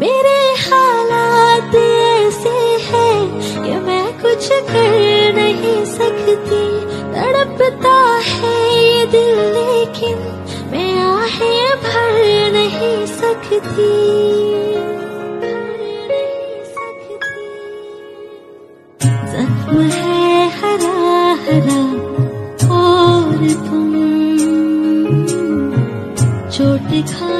मेरे हालात ऐसे हैं कि मैं कुछ कर नहीं सकती। तड़पता है ये दिल, लेकिन मैं आहें भर नहीं सकती। भर नहीं सकती जख्म है हरा हरा, और तुम चोट खा